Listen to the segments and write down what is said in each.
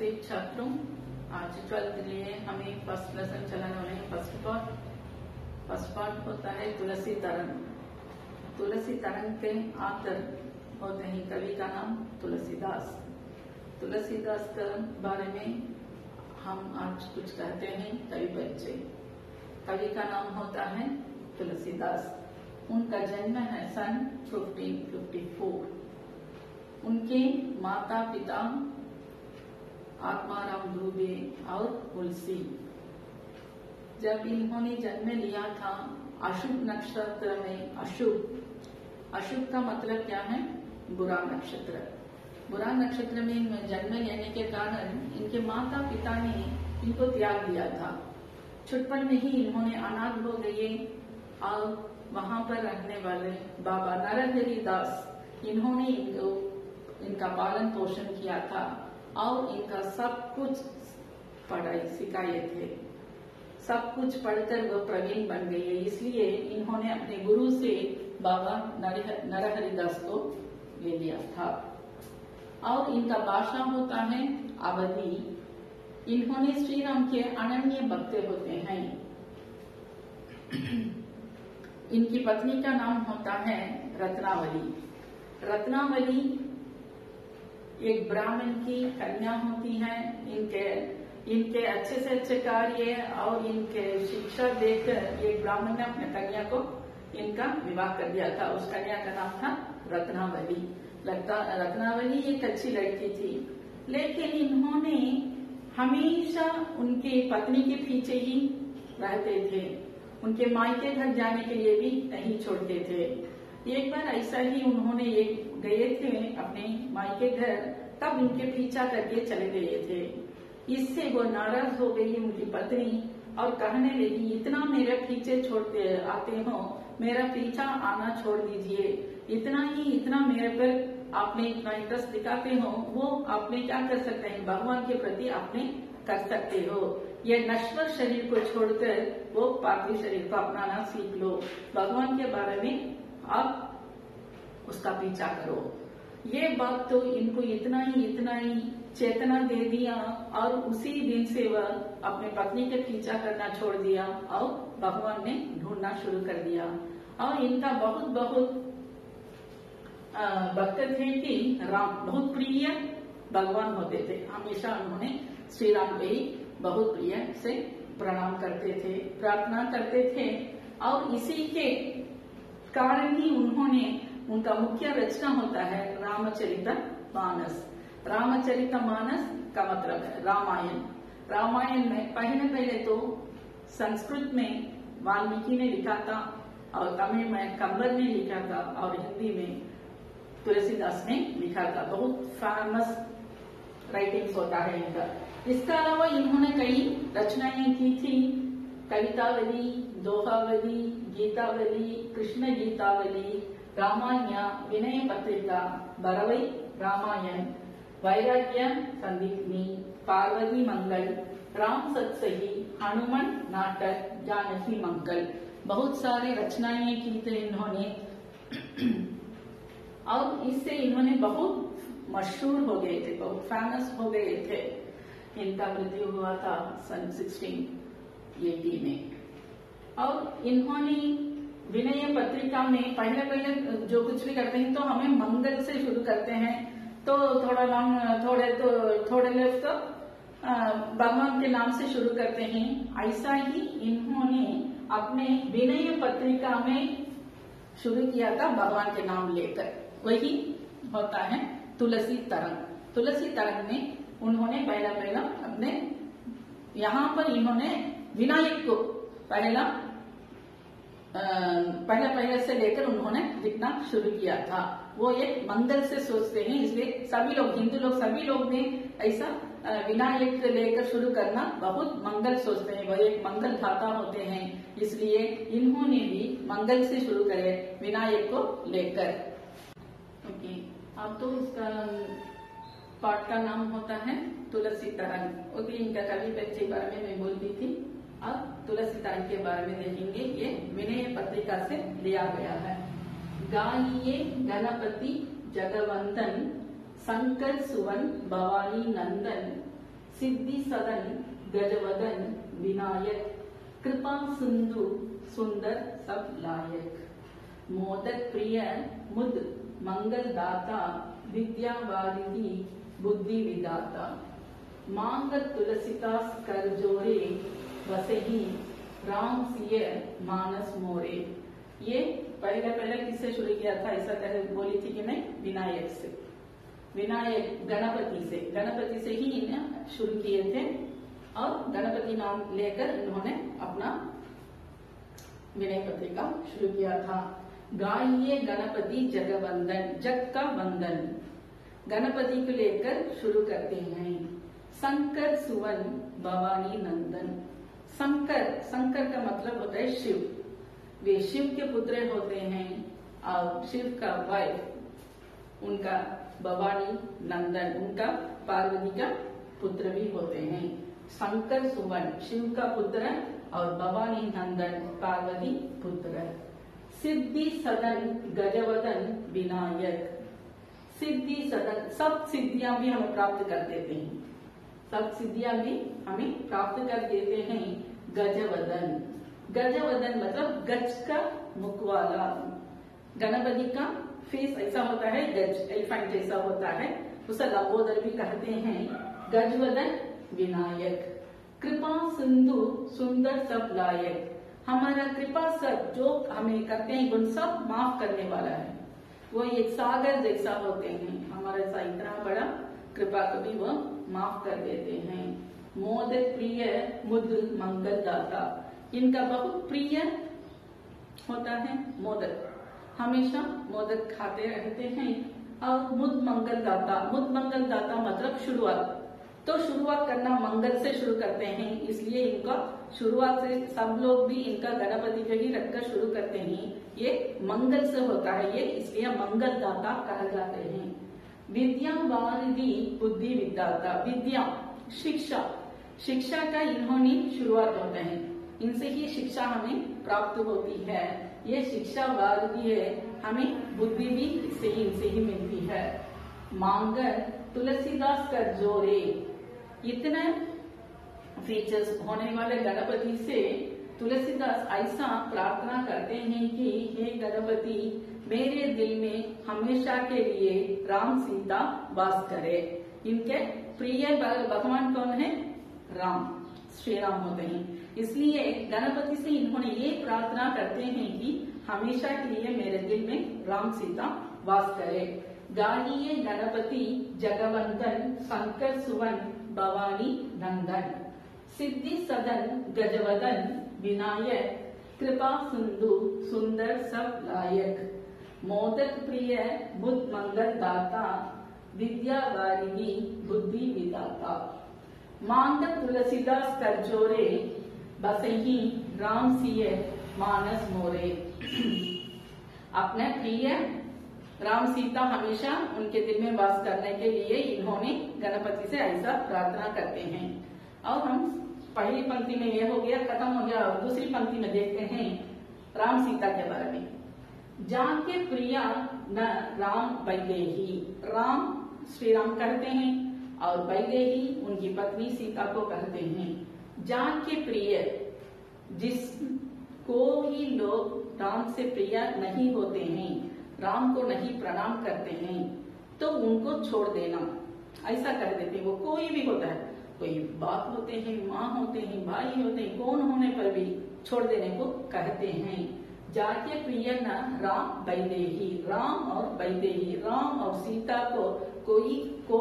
नमस्ते छात्रों। आज ट्वेल्थ लिए हमें फ़र्स्ट लेसन चलाने वाले हैं फ़र्स्ट पार्ट फ़र्स्ट पार्ट होता है तुलसी तरंग। तुलसी तरंग के आतर होते हैं कवि का नाम तुलसीदास। तुलसीदास के बारे में हम आज कुछ कहते हैं कवि बच्चे। कवि का नाम होता है तुलसीदास। उनका जन्म है सन 1554 उनके माता पिता आत्माराम दुबे और तुलसी। जब इन्होंने जन्म लिया था, अशुभ नक्षत्र में अशुभ। अशुभ का मतलब क्या है? बुरा नक्षत्र। बुरा नक्षत्र में जन्म लेने के कारण इनके माता पिता ने इनको त्याग दिया था। छुटपन में ही इन्होंने अनाथ हो गए और वहाँ पर रहने वाले बाबा नरहरि दास, इन्होंने इनको, इनका पालन पोषण किया था। और इनका सब कुछ पढ़ाई, सिखाए थे। सब कुछ पढ़कर वो प्रवीण बन गई है। इसलिए इन्होंने अपने गुरु से बाबा नरहरिदास को ले लिया था। और इनका भाषा होता है अवधि। इन्होंने श्री राम के अनन्य भक्त होते हैं। इनकी पत्नी का नाम होता है रत्नावली। रत्नावली एक ब्राह्मण की कन्या होती है, इनके इनके अच्छे से अच्छे कार्य और इनके शिक्षा देकर एक ब्राह्मण ने अपने कन्या को इनका विवाह कर दिया था। उस कन्या का नाम था रत्नावली। लगता, रत्नावली एक अच्छी लड़की थी, लेकिन इन्होंने हमेशा उनके पत्नी के पीछे ही रहते थे। उनके मायके घर जाने के लिए भी नहीं छोड़ते थे। एक बार ऐसा ही उन्होंने एक गए थे अपने माई के घर, तब उनके पीछा करके चले गए थे। इससे वो नाराज़ हो गई उनकी पत्नी, और कहने लगी, इतना मेरे पीछे छोड़ते आते हो, मेरा पीछा आना छोड़ दीजिए। इतना ही, इतना मेरे पर आपने इतना इंटरेस्ट दिखाते हो, वो आपने क्या कर सकते हैं? भगवान के प्रति आपने कर सकते हो। ये नश्वर शरीर को छोड़कर वो पार्थिव शरीर को अपनाना सीख लो। भगवान के बारे में आप उसका पीछा करो। ये बात तो इनको इतना ही इतना ही चेतना दे दिया और उसी दिन से वह अपने पत्नी के पीछा करना छोड़ दिया और भगवान ने ढूंढना शुरू कर दिया। और इनका बहुत बहुत भक्त थे कि राम बहुत प्रिय भगवान होते थे। हमेशा उन्होंने श्री राम के ही बहुत प्रिय से प्रणाम करते थे, प्रार्थना करते थे। और इसी के कारण ही उन्होंने उनका मुख्य रचना होता है रामचरित मानस। रामचरित मानस का मतलब है रामायण। रामायण में पहले पहले तो संस्कृत में वाल्मीकि ने लिखा था और तमिल में कंबर ने लिखा था और हिंदी में तुलसीदास ने लिखा था। बहुत फ़ेमस राइटिंग्स होता है इनका। इसके अलावा इन्होंने कई रचनाएँ की थी। कवितावली, दोहावली, गीतावली, कृष्ण गीतावली रामायण विनय पत्रिका बरवई रामायण वैराग्य संदीपनी पार्वती मंगल राम सत्सही हनुमान नाटक जानकी मंगल बहुत सारे रचनाएँ की थे इन्होंने और इससे इन्होंने बहुत मशहूर हो गए थे बहुत फ़ेमस हो गए थे इनका मृत्यु हुआ था सन सिक्सटीन एटी में और इन्होंने विनय पत्रिका में पहले पहले जो कुछ भी करते हैं तो हमें मंगल से शुरू करते हैं। तो थोड़ा लॉन्ग थोड़े तो थोड़े लेफ़्ट तो भगवान के नाम से शुरू करते हैं। ऐसा ही इन्होंने अपने विनय पत्रिका में शुरू किया था भगवान के नाम लेकर। वही होता है तुलसी तरंग। तुलसी तरंग में उन्होंने पहला पहला अपने, यहाँ पर इन्होंने विनायक को पहला पहले पहले से लेकर उन्होंने लिखना शुरू किया था। वो एक मंगल से सोचते हैं, इसलिए सभी लोग, हिंदू लोग, सभी लोग ने ऐसा विनायक लेकर शुरू करना बहुत मंगल सोचते हैं। वो एक मंगल धाता होते हैं, इसलिए इन्होंने भी मंगल से शुरू करे विनायक को लेकर। ओके, अब तो इसका पाठ का नाम होता है तुलसी तरंग ओके इनका कवि बच्चे बारे में मैं बोलती थी। अब तुलसी तरंग के बारे में देखेंगे, ये विनय पत्रिका से लिया गया है। गाइए गणपति जगवंदन, शंकर सुवन भवानी नंदन, सिद्धि सदन गजवदन विनायक, कृपा सिंधु सुंदर सब लायक। मोदक प्रिय मुद मंगल दाता विद्या वारिधि बुद्धि विदाता मांग तुलसीदास कर जोड़े वसही, राम सिय मानस मोरे। ये पहले पहले किससे शुरू किया था? ऐसा कह, बोली थी कि नहीं, विनायक से। विनायक, गणपति से। गणपति से ही इन्हें शुरू किए थे। और गणपति नाम लेकर इन्होंने अपना विनय पत्रिका शुरू किया था। गाइए गणपति जगवंदन जग का वंदन गणपति को लेकर शुरू करते हैं। शंकर, सुवन, भवानी, नंदन। शंकर शंकर का मतलब होता है शिव। वे शिव के पुत्र होते हैं और शिव का वाइफ उनका भवानी नंदन, उनका पार्वती का पुत्र भी होते हैं। शंकर सुवन, शिव का पुत्र और भवानी नंदन, पार्वती पुत्र। सिद्धि सदन, गजवदन, विनायक। सिद्धि सदन, सब सिद्धियाँ भी हमें प्राप्त कर देते हैं। सब सिद्धियाँ भी हमें प्राप्त कर देते हैं। गजवदन। गजवदन मतलब गज का मुख वाला गणपति का फेस ऐसा होता है, गज एलिफेंट जैसा होता है, उसे लंबोदर भी कहते हैं। गजवदन विनायक। कृपा सिंधु सुंदर सब लायक। हमारा कृपा सब जो हमें करते हैं गुण सब माफ़ करने वाला है। वो एक सागर जैसा होते हैं। हमारे सा इतना बड़ा कृपा कभी वो माफ़ कर देते हैं। मोदक प्रिय मुद मंगल दाता। इनका बहुत प्रिय होता है मोदक। हमेशा मोदक खाते रहते हैं और मुद मंगल दाता। मुद मंगल दाता मतलब शुरुआत। तो शुरुआत करना मंगल से शुरू करते हैं, इसलिए इनका शुरुआत से सब लोग भी इनका गणपति को ही रखकर शुरू करते हैं। ये मंगल से होता है, ये इसलिए मंगल दाता कहा जाते हैं। विद्या वारिधि बुद्धि विदाता विद्या, शिक्षा। शिक्षा का इन्होंने शुरुआत होते हैं। इनसे ही शिक्षा हमें प्राप्त होती है। ये शिक्षा वारिधि है, हमें बुद्धि भी इससे ही इनसे ही मिलती है। मांगर, तुलसीदास का जोरे इतने फीचर्स होने वाले गणपति से तुलसीदास ऐसा प्रार्थना करते हैं कि, हे गणपति मेरे दिल में हमेशा के लिए राम सीता वास करे। इनके प्रिय भगवान कौन है? राम, श्री राम होते हैं इसलिए गणपति से इन्होंने ये प्रार्थना करते हैं कि हमेशा के लिए मेरे दिल में राम सीता वास करे। गालिए गणपति जगवंदन शंकर सुवन भवानी नंदन। सिद्धि सदन गजवदन विनायक। कृपा सिंधु सुंदर सब लायक। मोदक प्रिय बुद्ध मंगल दाता विद्या वारिणी बुद्धि विदाता मांग तुलसीदास कर जोरे बसही राम सिय मानस मोरे अपने प्रिय राम सीता हमेशा उनके दिल में वास करने के लिए इन्होंने गणपति से ऐसा प्रार्थना करते हैं। और हम पहली पंक्ति में यह हो गया, खत्म हो गया, और दूसरी पंक्ति में देखते हैं राम सीता के बारे में। जाके प्रिया न राम बैदेही। राम श्री राम कहते हैं और बैदेही उनकी पत्नी सीता को कहते हैं। जान के प्रिय, जिसको ही लोग राम से प्रिय नहीं होते हैं, राम को नहीं प्रणाम करते हैं तो उनको छोड़ देना। ऐसा कर देते हैं, वो कोई भी होता है, कोई बाप होते हैं, माँ होते हैं, भाई होते हैं, कौन होने पर भी छोड़ देने को कहते हैं। जाके प्रिय न राम बैदेही राम और बैदेही राम और सीता को कोई को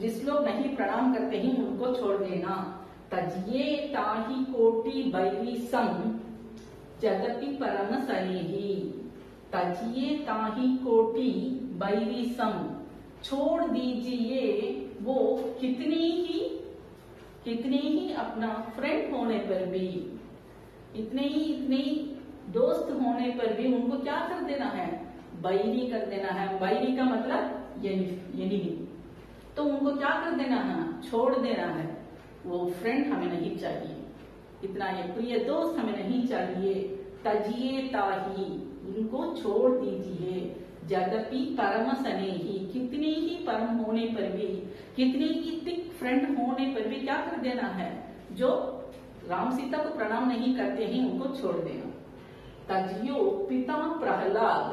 जिस लोग नहीं प्रणाम करते हैं, उनको छोड़ देना। तजिए ताही कोटि बैरी संग जगति परम सनेही। तजिए ताही कोटि बैरी संग छोड़ दीजिए वो कितनी ही, कितने ही अपना फ्रेंड होने पर भी। इतने ही इतने ही दोस्त होने पर भी उनको क्या कर देना है? बैरी कर देना है। बैरी का मतलब यही तो उनको क्या कर देना है? छोड़ देना है। वो फ्रेंड हमें नहीं चाहिए। इतना ये प्रिय दोस्त हमें नहीं चाहिए। तजिए ताही। इनको छोड़ दीजिए। जदपि परम सने ही कितने ही परम होने पर भी, कितने ही थिक फ्रेंड होने पर भी क्या कर देना है? जो राम सीता को प्रणाम नहीं करते हैं, उनको छोड़ देना। तजियो पिता प्रहलाद।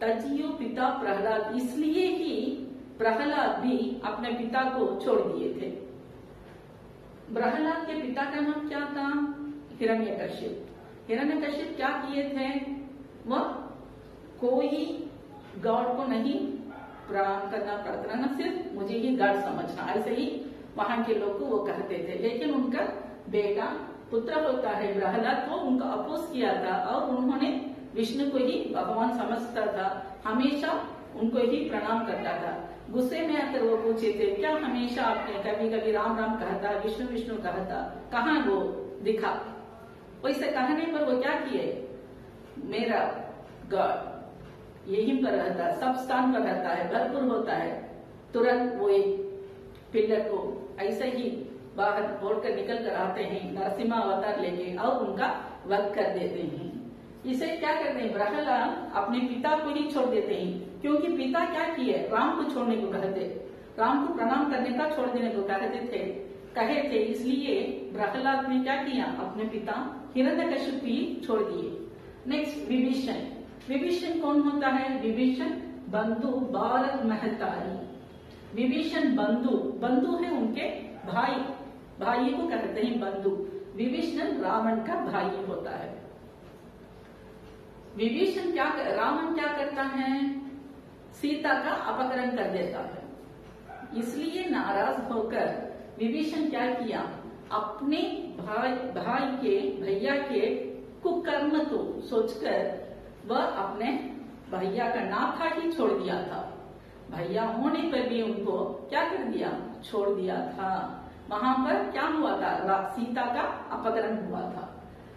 तजियो पिता प्रहलाद, इसलिए ही प्रहलाद भी अपने पिता को छोड़ दिए थे। प्रहलाद के पिता का नाम क्या था? हिरण्य कश्यप हिरण्य कश्यप क्या किए थे? वह कोई गॉड को नहीं प्रणाम करना, प्रार्थना न सिर्फ़ मुझे ही गॉड समझना। ऐसे ही वहाँ के लोग को वो कहते थे। लेकिन उनका बेटा पुत्र होता है। प्रहलाद को उनका अपोज किया था और उन्होंने विष्णु को ही भगवान समझता था। हमेशा उनको ही प्रणाम करता था। गुस्से में आकर वो पूछे थे, क्या हमेशा आपने कभी कभी राम राम कहता विष्णु विष्णु कहता कहा वो दिखा? वैसे कहने पर वो क्या किए? मेरा गॉड यही पर रहता, सब स्थान पर रहता है, भरपूर होता है। तुरंत वो एक पिल्लर को ऐसे ही बाहर फोड़ कर निकल कर आते हैं, नरसिम्हा अवतार लेके और उनका वध कर देते हैं। इसे क्या करते हैं? प्रहलाद अपने पिता को ही छोड़ देते हैं, क्योंकि पिता क्या किए? राम को छोड़ने को कहते। राम को प्रणाम करने का छोड़ देने को कहते थे कहे थे, इसलिए प्रहलाद ने क्या किया? अपने पिता हिरण्य कश्यप ही छोड़ दिए। नेक्स्ट विभीषण। विभीषण कौन होता है? विभीषण बंधु भारत महतारी। विभीषण बंधु। बंधु है उनके भाई। भाई को कहते हैं बंधु। विभीषण रावण का भाई होता है। विभीषण क्या रावण क्या करता है? सीता का अपहरण कर देता है। इसलिए नाराज़ होकर विभीषण क्या किया? अपने भाई भाई के, भैया के कुकर्म को सोचकर वह अपने भैया का नाथा ही छोड़ दिया था। भैया होने पर भी उनको क्या कर दिया? छोड़ दिया था। वहाँ पर क्या हुआ था? सीता का अपहरण हुआ था।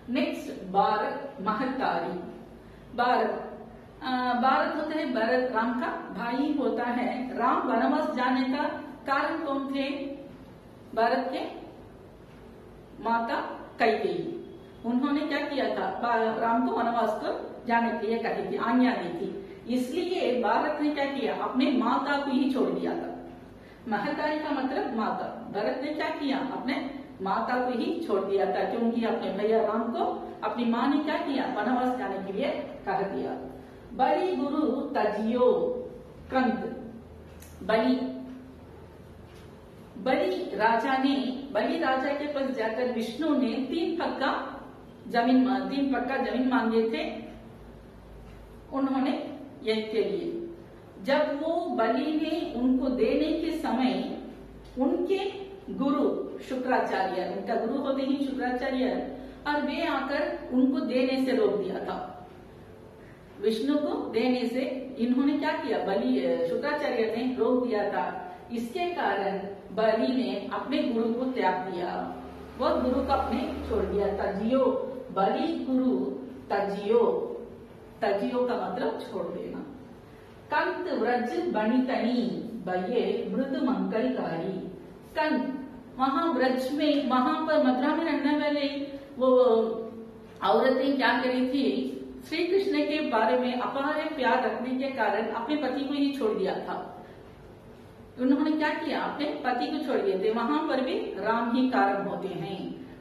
नेक्स्ट भारत महतारी। भारत भारत होते है भरत, राम का भाई होता है। राम वनवास जाने का कारण कौन थे? भारत के माता कैकेयी। उन्होंने क्या किया था? राम को वनवास को जाने के लिए कही थी आज्ञा दी थी। इसलिए भारत ने क्या किया? अपने माता को ही छोड़ दिया था। महतारी का मतलब माता। भरत ने क्या किया? अपने माता को ही छोड़ दिया था, क्योंकि अपने भैया राम को अपनी माँ ने क्या किया? वनवास जाने के लिए कह दिया। बड़ी गुरु तजियो कंत बलि। बलि राजा ने, बलि राजा के पास जाकर विष्णु ने तीन पक्का ज़मीन तीन पक्का ज़मीन मांगे थे। उन्होंने यही के लिए। जब वो बलि ने उनको देने के समय उनके गुरु शुक्राचार्य, उनका गुरु होते ही शुक्राचार्य और वे आकर उनको देने से रोक दिया था। विष्णु को देने से इन्होंने क्या किया? बलि शुक्राचार्य ने रोक दिया था। इसके कारण बलि ने अपने गुरु को त्याग दिया। वह गुरु को अपने छोड़ दिया। तजियो, बलि गुरु, तजियो। तजियो का मतलब छोड़ देना। कंत व्रज बणितनी बये मृद मंगलकारी कंत वहाँ व्रज में वहाँ पर मथुरा में रहने वाले वो औरतें क्या करी थी श्री कृष्ण के बारे में अपार प्यार रखने के कारण अपने पति को ही छोड़ दिया था उन्होंने क्या किया अपने पति को छोड़ दिए थे वहाँ पर भी राम ही कारण होते हैं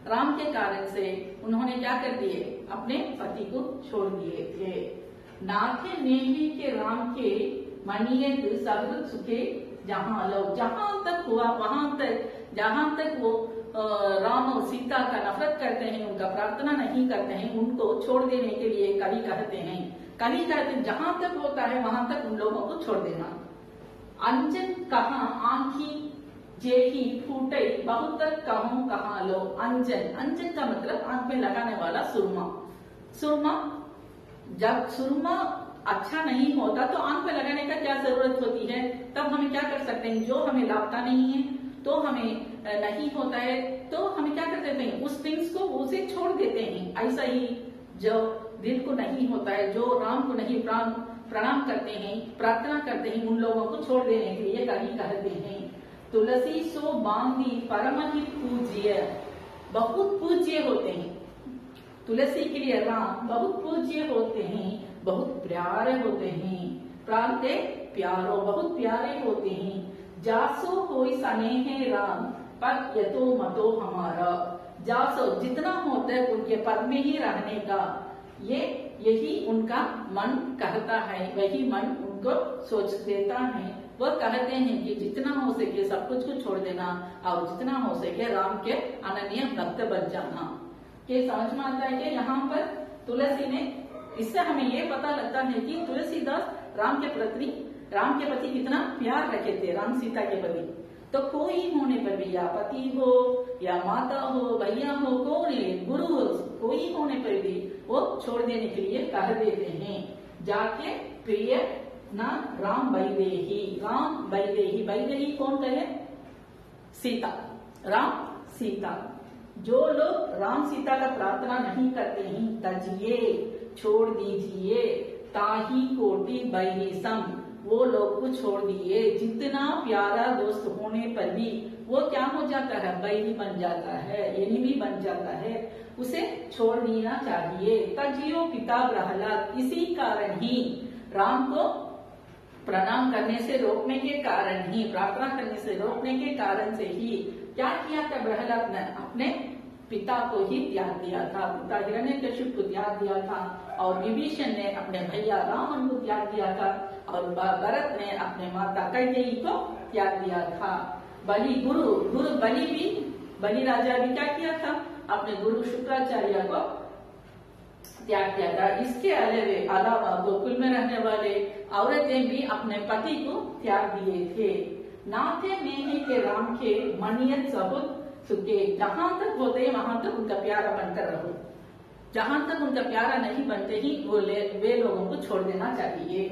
राम के कारण से उन्होंने क्या कर दिए अपने पति को छोड़ दिए थे नाथे नेही के राम के मनियत सहृत सुखे, जहाँ लो जहाँ तक हुआ, वहाँ तक, जहाँ तक वो राम और सीता का नफरत करते हैं, उनका प्रार्थना नहीं करते हैं, उनको छोड़ देने के लिए कवि कहते हैं। कवि कहते हैं, जहाँ तक होता है, वहाँ तक उन लोगों को छोड़ देना। अंजन कहा, आंखी जेही फूटे बहुत तक कहूँ, कहा लो, अंजन। अंजन का मतलब आँख में लगाने वाला सुरमा। सुरमा जब सुरमा अच्छा नहीं होता तो आँख में लगाने का क्या ज़रूरत होती है? तब हमें क्या कर सकते हैं? जो हमें लाभता नहीं है तो हमें नहीं होता है तो हमें क्या कर देते हैं? उस थिंग्स को उसे छोड़ देते हैं। ऐसा ही जो दिल को नहीं होता है, जो राम को नहीं प्राण, प्रणाम करते हैं, प्रार्थना करते हैं, उन लोगों को छोड़ देने के लिए कभी कहते हैं। तुलसी सो बांधी परम ही पूज्य। बहुत पूज्य होते हैं। तुलसी के लिए राम बहुत पूज्य होते हैं, बहुत प्यारे होते हैं। प्रांते प्यारो, बहुत प्यारे होते हैं। जासो कोई स्नेह राम पद यतो मतो हमारा। जासो जितना होता है उनके पद में ही रहने का। ये, यही उनका मन कहता है, वही मन उनको सोच देता है। वो कहते हैं कि जितना हो सके सब कुछ को छोड़ देना, और जितना हो सके राम के अनन्य भक्त बन जाना। ये समझ में आता है कि यहाँ पर तुलसी ने, इससे हमें ये पता लगता है कि तुलसीदास राम के प्रति राम के प्रति कितना प्यार रखे थे, राम सीता के प्रति तो कोई होने पर भी या पति हो, या माता हो, भैया हो, कौन गुरु हो, कोई होने पर भी वो छोड़ देने के लिए कह देते हैं। जाके प्रिय ना राम बैदेही राम बैदेही बैदेही कौन कहे? सीता, राम सीता। जो लोग राम सीता का प्रार्थना नहीं करते हैं, तजिए, छोड़ दीजिए, ताही कोटि बैसम वो लोग को छोड़ दिए। जितना प्यारा दोस्त होने पर भी वो क्या हो जाता है? बैरी बन जाता है एनिमी बन जाता है। उसे छोड़ देना चाहिए। तजियो पिता प्रहलाद, इसी कारण ही राम को प्रणाम करने से रोकने के कारण ही, प्रार्थना करने से रोकने के कारण से ही क्या किया था प्रहलाद ने। अपने पिता को ही त्याग दिया था, पिता हिरण्य कश्यप को त्याग दिया था और विभीषण ने अपने भैया रावण को त्याग दिया था और भरत ने अपने माता कैकेयी को त्याग दिया था। बलि गुरु गुरु बलि भी, बलि राजा भी क्या किया था? अपने गुरु शुक्राचार्य को त्याग किया था। इसके अलावे गोकुल में रहने वाले औरतें भी अपने पति को त्याग दिए थे। नाथे मेहे के राम के मनियत सबूत सुखे जहाँ तक होते वहाँ तक उनका प्यारा बनकर रहो। जहाँ तक उनका प्यारा नहीं बनते ही, वो वे लोगों को छोड़ देना चाहिए।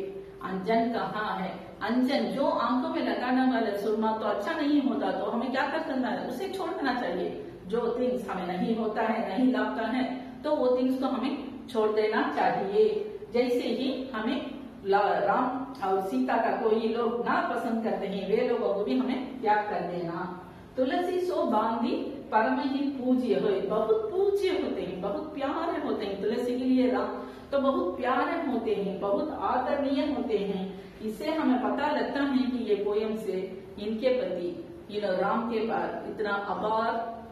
अंजन कहाँ है? अंजन, जो आँखों में लगाने वाला सुरमा तो अच्छा नहीं होता तो हमें क्या कर करना है? उसे छोड़ देना चाहिए। जो थिंग्स हमें नहीं होता है, नहीं लगता है तो वो थिंग्स को हमें छोड़ देना चाहिए। जैसे ही हमें राम और सीता का कोई लोग ना पसंद करते हैं, वे लोगों को भी हमें त्याग कर देना। तुलसी सो बांधी, परम ही पूज्य हो बहुत पूज्य होते हैं, बहुत प्यारे होते हैं तुलसी के लिए राम। तो बहुत प्यारे होते हैं, बहुत आदरणीय होते हैं। इससे हमें पता लगता है कि ये पोयम से इनके प्रति इन राम के पास इतना अपार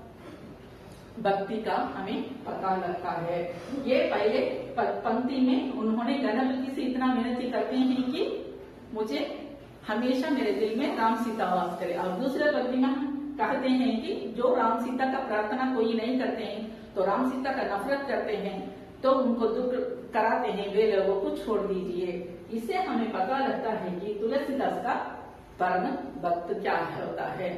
भक्ति का हमें पता लगता है। ये पहले पंक्ति में उन्होंने गणपति से इतना विनती करते हैं कि मुझे हमेशा मेरे दिल में राम सीता वास करे। और दूसरे पंक्ति में कहते हैं कि जो राम सीता का प्रार्थना कोई नहीं करते हैं तो राम सीता का नफरत करते हैं तो उनको दुख कराते हैं। वे लोगों को छोड़ दीजिए। इससे हमें पता लगता है कि तुलसीदास का परम भक्त क्या होता है।